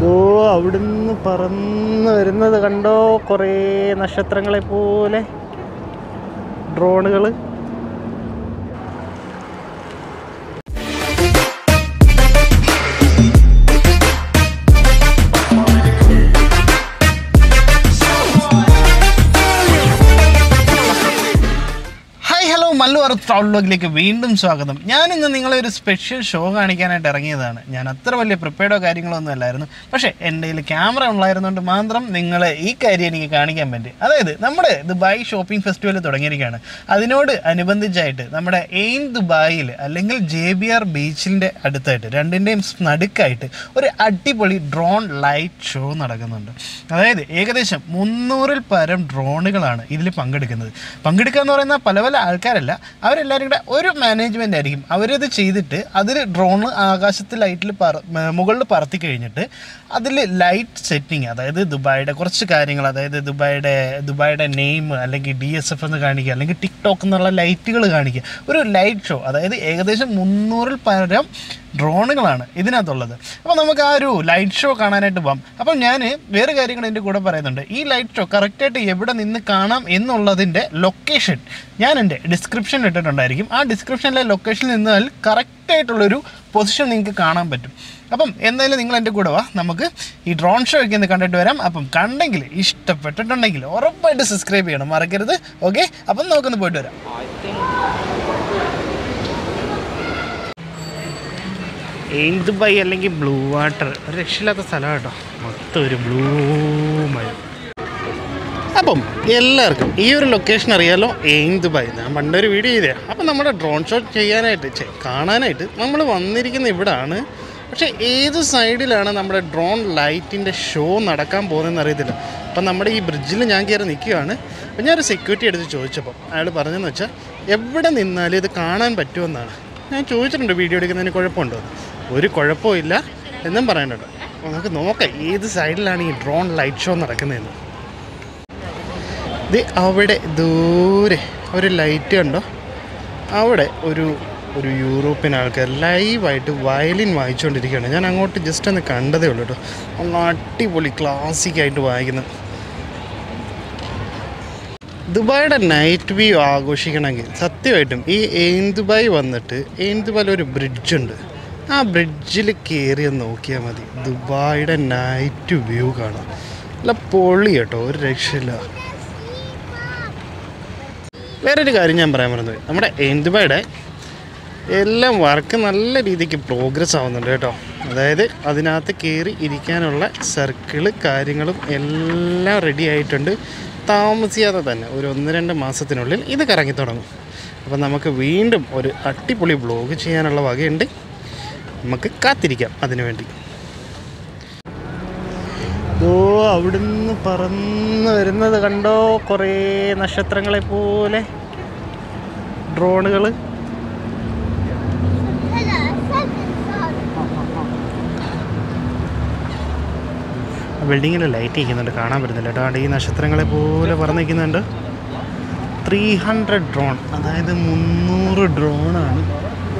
ഓ അവിടുന്ന് പറന്ന് വരുന്നത് കണ്ടോ? കുറേ നക്ഷത്രങ്ങളെ പോലെ ഡ്രോണുകൾ ഹലോ മല്ലു വീണ്ടും സ്വാഗതം. ഞാനിന്ന് നിങ്ങളെ ഒരു സ്പെഷ്യൽ ഷോ കാണിക്കാനായിട്ട് ഇറങ്ങിയതാണ്. ഞാൻ അത്ര വലിയ പ്രിപ്പയർഡോ കാര്യങ്ങളോ ഒന്നും അല്ലായിരുന്നു. പക്ഷേ എന്റെ കയ്യിൽ ക്യാമറ ഉള്ളായിരുന്നുകൊണ്ട് മാത്രം നിങ്ങളെ ഈ കാര്യം എനിക്ക് കാണിക്കാൻ പറ്റി. അതായത് നമ്മുടെ ദുബായ് ഷോപ്പിംഗ് ഫെസ്റ്റിവൽ തുടങ്ങിയിരിക്കുകയാണ്. അതിനോട് അനുബന്ധിച്ചായിട്ട് നമ്മുടെ എയിം ദുബായിൽ അല്ലെങ്കിൽ ജെ ബി ആർ ബീച്ചിന്റെ അടുത്തായിട്ട് രണ്ടിന്റെയും നടുക്കായിട്ട് ഒരു അടിപൊളി ഡ്രോൺ ലൈറ്റ് ഷോ നടക്കുന്നുണ്ട്. അതായത് ഏകദേശം മുന്നൂറിൽ പരം ഡ്രോണുകളാണ് ഇതിൽ പങ്കെടുക്കുന്നത്. പങ്കെടുക്കുക എന്ന് പറയുന്ന പല പല ആൾക്കാരല്ല അവരെല്ലാവരും കൂടെ ഒരു മാനേജ്മെന്റ് ആയിരിക്കും. അവരത് ചെയ്തിട്ട് അതിൽ ഡ്രോണ് ആകാശത്ത് ലൈറ്റിൽ പറ മുകളിൽ പറത്തി കഴിഞ്ഞിട്ട് അതിൽ ലൈറ്റ് സെറ്റിങ് അതായത് ദുബായിയുടെ കുറച്ച് കാര്യങ്ങൾ അതായത് ദുബായിയുടെ ദുബായിയുടെ നെയിം അല്ലെങ്കിൽ ഡി എസ് എഫ് എന്ന് കാണിക്കുക അല്ലെങ്കിൽ ടിക്ടോക്ക് എന്നുള്ള ലൈറ്റുകൾ കാണിക്കുക. ഒരു ലൈറ്റ് ഷോ അതായത് ഏകദേശം മുന്നൂറിൽ പരം ഡ്രോണുകളാണ് ഇതിനകത്തുള്ളത്. അപ്പോൾ നമുക്ക് ആ ഒരു ലൈറ്റ് ഷോ കാണാനായിട്ട് പോകാം അപ്പം ഞാൻ വേറെ കാര്യങ്ങൾ എന്റെ കൂടെ പറയുന്നുണ്ട്. ഈ ലൈറ്റ് ഷോ കറക്റ്റായിട്ട് എവിടെ നിന്ന് കാണാം എന്നുള്ളതിന്റെ ലൊക്കേഷൻ ഞാൻ എന്റെ ഡിസ്ക്രിപ്ഷൻ ഇട്ടിട്ടുണ്ടായിരിക്കും. ആ ഡിസ്ക്രിപ്ഷനിലെ ലൊക്കേഷനിൽ നിന്നാൽ കറക്റ്റായിട്ടുള്ളൊരു പൊസിഷൻ നിങ്ങൾക്ക് കാണാൻ പറ്റും. അപ്പം എന്തായാലും നിങ്ങൾ എന്റെ കൂടെ വാ. നമുക്ക് ഈ ഡ്രോൺ ഷോ ഒക്കെ ഒന്ന് കണ്ടിട്ട് വരാം. അപ്പം കണ്ടെങ്കിൽ ഇഷ്ടപ്പെട്ടിട്ടുണ്ടെങ്കിൽ ഉറപ്പായിട്ട് സബ്സ്ക്രൈബ് ചെയ്യണം. മറക്കരുത്. ഓക്കെ അപ്പം നമുക്കൊന്ന് പോയിട്ട് വരാം. എയിം ബൈ അല്ലെങ്കിൽ ബ്ലൂ വാട്ടർ. ഒരു രക്ഷയില്ലാത്ത സ്ഥലമാണ് കേട്ടോ. മൊത്തം ഒരു ബ്ലൂ മഴ അപ്പം എല്ലാവർക്കും ഈ ഒരു ലൊക്കേഷൻ അറിയാലോ? എയിം ദുബായ് ഞാൻ പണ്ടൊരു വീഡിയോ ചെയ്തേ അപ്പം നമ്മുടെ ഡ്രോൺ ഷോട്ട് ചെയ്യാനായിട്ട് കാണാനായിട്ട് നമ്മൾ വന്നിരിക്കുന്ന ഇവിടാണ്. പക്ഷേ ഏത് സൈഡിലാണ് നമ്മുടെ ഡ്രോൺ ലൈറ്റിന്റെ ഷോ നടക്കാൻ പോകുന്നതെന്ന് അറിയത്തില്ല. അപ്പം നമ്മുടെ ഈ ബ്രിഡ്ജിൽ ഞാൻ കയറി നിൽക്കുകയാണ്. അപ്പം ഞാനൊരു സെക്യൂരിറ്റി എടുത്ത് ചോദിച്ചപ്പോൾ അയാൾ പറഞ്ഞതെന്ന് വെച്ചാൽ എവിടെ നിന്നാലും ഇത് കാണാൻ പറ്റുമെന്നാണ്. ഞാൻ ചോദിച്ചിട്ടുണ്ട് വീഡിയോ എടുക്കുന്നതിന് കുഴപ്പമുണ്ടോ. ഒരു കുഴപ്പവും ഇല്ല എന്നും പറയുന്നുണ്ട് നമുക്ക് നോക്കാം ഏത് സൈഡിലാണ് ഈ ഡ്രോൺ ലൈറ്റ് ഷോ നടക്കുന്നതെന്ന്. ഇത് അവിടെ ദൂരെ ഒരു ലൈറ്റ് കണ്ടോ? അവിടെ ഒരു ഒരു യൂറോപ്യൻ ആൾക്കാർ ലൈവായിട്ട് വയലിൻ വായിച്ചുകൊണ്ടിരിക്കുകയാണ്. ഞാൻ അങ്ങോട്ട് ജസ്റ്റ് ഒന്ന് കണ്ടതേ ഉള്ളൂ കേട്ടോ. ഒന്ന് അടിപൊളി ക്ലാസിക്കായിട്ട് വായിക്കുന്നു ദുബായുടെ നൈറ്റ് വ്യൂ ആഘോഷിക്കണമെങ്കിൽ സത്യമായിട്ടും ഈ എയിൻ ദുബായ് വന്നിട്ട് എയിൻ ദുബായിൽ ഒരു ബ്രിഡ്ജുണ്ട് ആ ബ്രിഡ്ജിൽ കയറി നോക്കിയാൽ മതി. ദുബായിയുടെ നൈറ്റ് വ്യൂ കാണാം. നല്ല പൊളി കേട്ടോ ഒരു രക്ഷയില്ല. വേറൊരു കാര്യം ഞാൻ പറയാൻ മറന്നുപോയി. നമ്മുടെ എയിൻ ദുബായിയുടെ എല്ലാം വർക്ക് നല്ല രീതിക്ക് പ്രോഗ്രസ് ആവുന്നുണ്ട് കേട്ടോ. അതായത് അതിനകത്ത് കയറി ഇരിക്കാനുള്ള സർക്കിൾ കാര്യങ്ങളും എല്ലാം റെഡി ആയിട്ടുണ്ട്. താമസിയാതെ തന്നെ ഒരു ഒന്ന് രണ്ട് മാസത്തിനുള്ളിൽ ഇത് കറങ്ങി തുടങ്ങും. അപ്പോൾ നമുക്ക് വീണ്ടും ഒരു അടിപൊളി ബ്ലോഗ് ചെയ്യാനുള്ള വകയുണ്ട്. നമുക്ക് കാത്തിരിക്കാം അതിനു വേണ്ടി ഓ അവിടുന്ന് പറന്ന് വരുന്നത് കണ്ടോ? കുറേ നക്ഷത്രങ്ങളെ പോലെ. ഡ്രോണുകൾ ബിൽഡിങ്ങിൽ ലൈറ്റ് ഇരിക്കുന്നുണ്ട്. കാണാൻ പറ്റുന്നില്ല കേട്ടോ. ഈ നക്ഷത്രങ്ങളെ പോലെ പറഞ്ഞിരിക്കുന്നുണ്ട് ത്രീ ഹൺഡ്രഡ് ഡ്രോൺ അതായത് മുന്നൂറ് ഡ്രോണാണ്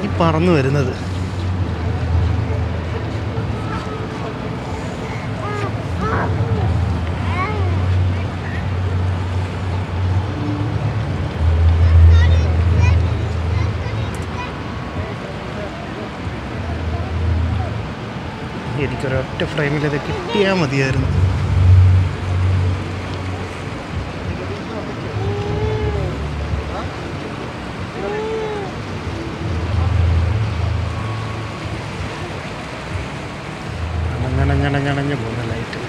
ഈ പറന്നു വരുന്നത്. എനിക്കൊരൊറ്റ ഫ്രെയിമിൽ അത് കിട്ടിയാൽ മതിയായിരുന്നു അണഞ്ഞണഞ്ഞണഞ്ഞണഞ്ഞ് പോകുന്ന ലൈറ്റ്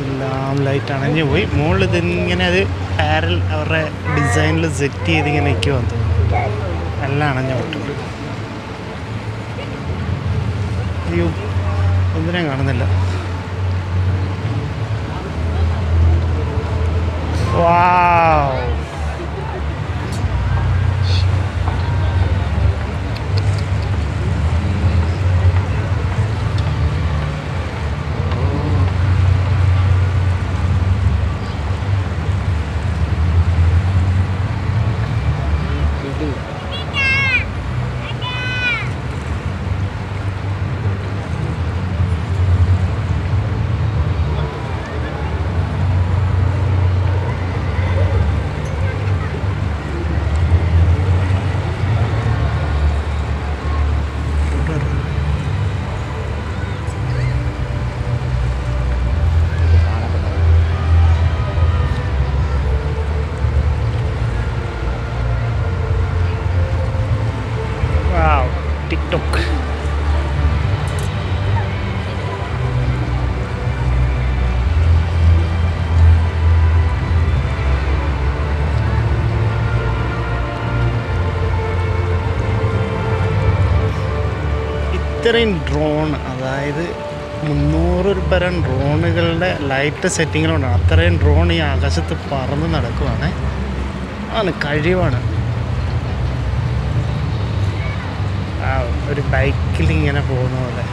എല്ലാം ലൈറ്റ് അണഞ്ഞു പോയി. മുകളിൽ ഇതിങ്ങനെ അത് പാരൽ അവരുടെ ഡിസൈനിൽ സെറ്റ് ചെയ്ത് ഇങ്ങനെ നിൽക്കുമെന്ന് തോന്നുന്നു എല്ലാം അണഞ്ഞു പോയിട്ടുണ്ട് അയ്യോ ഒന്നിനെ കാണുന്നില്ല. വാവ് ഇത്രയും ഡ്രോൺ അതായത് മുന്നൂറ് പരം ഡ്രോണുകളുടെ ലൈറ്റ് സെറ്റിങ്ങിലുണ്ടാണ് അത്രയും ഡ്രോൺ ഈ ആകാശത്ത് പറന്ന് നടക്കുവാണ്. ആണ് കഴിവാണ്. ആ ഒരു ബൈക്കിൽ ഇങ്ങനെ പോകുന്ന പോലെ.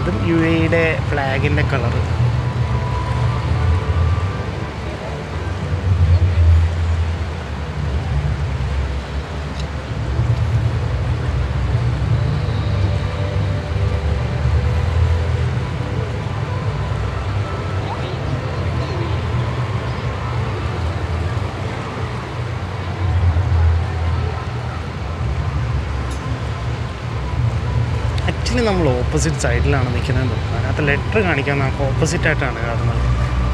ഇതും യു എയുടെ ഫ്ലാഗിന്റെ കളറ് ആക്ച്വലി നമ്മൾ ഓപ്പോസിറ്റ് സൈഡിലാണ് നിൽക്കുന്നത് അതിനകത്ത് ലെറ്റർ കാണിക്കാൻ നമുക്ക് ഓപ്പോസിറ്റ് ആയിട്ടാണ് കാണുന്നത്.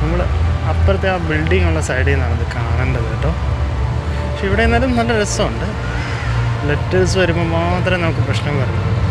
നമ്മൾ അപ്പുറത്തെ ആ ബിൽഡിംഗ് ഉള്ള സൈഡിൽ നിന്നാണ് ഇത് കാണേണ്ടത് കേട്ടോ. പക്ഷെ ഇവിടെ നിന്നാലും നല്ല രസമുണ്ട്. ലെറ്റേഴ്സ് വരുമ്പോൾ മാത്രമേ നമുക്ക് പ്രശ്നം വരുന്നുള്ളൂ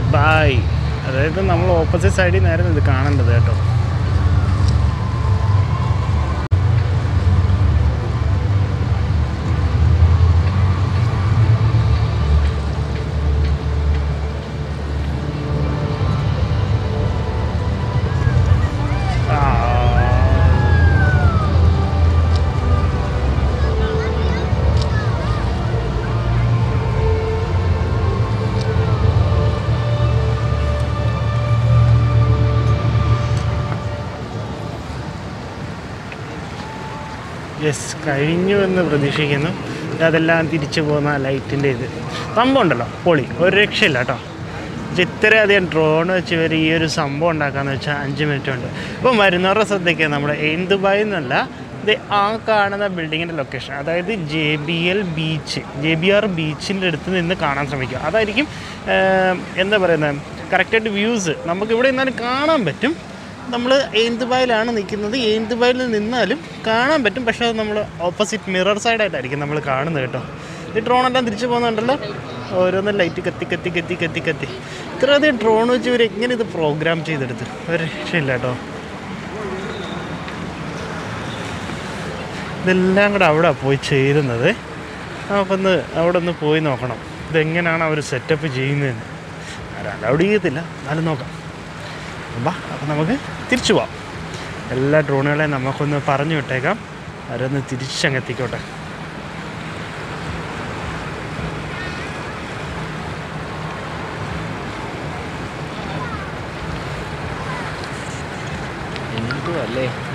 ദുബായ് അതായത് നമ്മൾ ഓപ്പോസിറ്റ് സൈഡിൽ നിന്നായിരുന്നു ഇത് കാണേണ്ടത് കേട്ടോ. യെസ് കഴിഞ്ഞു എന്ന് പ്രതീക്ഷിക്കുന്നു. അതെല്ലാം തിരിച്ചു പോകുന്ന ലൈറ്റിന്റെ ഇത്. സംഭവം ഉണ്ടല്ലോ പൊളി. ഒരു രക്ഷയില്ല കേട്ടോ. ഇത്ര ഇത്രയധികം ഡ്രോൺ വെച്ച് ഇവർ ഈ ഒരു സംഭവം ഉണ്ടാക്കാന്ന് വെച്ചാൽ അഞ്ച് മിനിറ്റ് ഉണ്ട് ഇപ്പം വരുന്നവരുടെ ശ്രദ്ധയ്ക്ക് നമ്മുടെ എയിൻ ദുബായ് എന്നല്ല ഇത് ആ കാണുന്ന ബിൽഡിങ്ങിന്റെ ലൊക്കേഷൻ അതായത് J B L beach J B R ബീച്ചിന്റെ അടുത്ത് നിന്ന് കാണാൻ ശ്രമിക്കുക. അതായിരിക്കും എന്താ പറയുന്നത് കറക്റ്റായിട്ട് വ്യൂസ് നമുക്ക് ഇവിടെ നിന്നാലും കാണാൻ പറ്റും. നമ്മൾ ഏന്തുബായിലാണ് നിൽക്കുന്നത്. ഏന്തുബായിൽ നിന്നാലും കാണാൻ പറ്റും. പക്ഷേ അത് നമ്മൾ ഓപ്പോസിറ്റ് മിറർ സൈഡായിട്ടായിരിക്കും നമ്മൾ കാണുന്നത് കേട്ടോ. ഈ ഡ്രോണെല്ലാം തിരിച്ചു പോകുന്നുണ്ടല്ലോ ഓരോന്ന് ലൈറ്റ് കത്തി കത്തി കത്തി കത്തി കത്തി. ഇത്രയധികം ഡ്രോൺ വെച്ച് ഇവർ എങ്ങനെ ഇത് പ്രോഗ്രാം ചെയ്തെടുത്ത്? ഒരു രക്ഷയില്ല കേട്ടോ. ഇതെല്ലാം കൂടെ അവിടെ പോയി ചേരുന്നത്. ഒന്ന് അവിടെ ഒന്ന് പോയി നോക്കണം. ഇതെങ്ങനെയാണ് അവർ സെറ്റപ്പ് ചെയ്യുന്നതെന്ന്. ആരാണ്ട് അവിടെ ചെയ്യത്തില്ല എന്നാലും നോക്കാം. വാ അപ്പം നമുക്ക് തിരിച്ചു പോവാം. എല്ലാ ഡ്രോണുകളെയും നമുക്കൊന്ന് പറഞ്ഞു വിട്ടേക്കാം. അവരൊന്ന് തിരിച്ചങ്ങ് എത്തിക്കോട്ടെ എന്തുവല്ലേ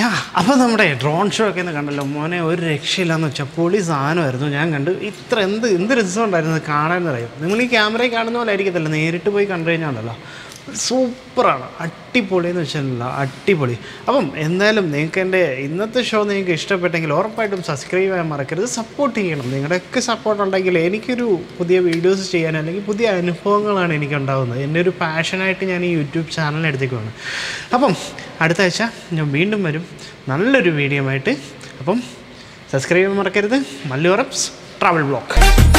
യാ അപ്പോൾ നമ്മുടെ ഡ്രോൺ ഷോ ഒക്കെ ഒന്ന് കണ്ടല്ലോ. മോനെ ഒരു രക്ഷയില്ലാന്ന് വെച്ചാൽ പൊളി സാധനമായിരുന്നു. ഞാൻ കണ്ടു. ഇത്ര എന്ത് എന്ത് രസമുണ്ടായിരുന്നു കാണാൻ അറിയാം നിങ്ങൾ ഈ ക്യാമറയിൽ കാണുന്ന പോലെ ആയിരിക്കത്തില്ല. നേരിട്ട് പോയി കണ്ടു കഴിഞ്ഞാണല്ലോ സൂപ്പറാണ്. അടിപൊളി എന്ന് വെച്ചാൽ അടിപൊളി. അപ്പം എന്തായാലും നിങ്ങൾക്ക് എന്റെ ഇന്നത്തെ ഷോ നിങ്ങൾക്ക് ഇഷ്ടപ്പെട്ടെങ്കിൽ ഉറപ്പായിട്ടും സബ്സ്ക്രൈബ് ചെയ്യാൻ മറക്കരുത്. സപ്പോർട്ട് ചെയ്യണം. നിങ്ങളുടെയൊക്കെ സപ്പോർട്ട് ഉണ്ടെങ്കിൽ എനിക്കൊരു പുതിയ വീഡിയോസ് ചെയ്യാൻ അല്ലെങ്കിൽ പുതിയ അനുഭവങ്ങളാണ് എനിക്കുണ്ടാകുന്നത് എന്റെ ഒരു പാഷനായിട്ട് ഞാൻ ഈ യൂട്യൂബ് ചാനൽ അപ്പം അടുത്ത ആഴ്ച ഞാൻ വീണ്ടും വരും. നല്ലൊരു വീഡിയോ ആയിട്ട്. അപ്പം സബ്സ്ക്രൈബ് ചെയ്യാൻ മറക്കരുത്. Mallu travel blog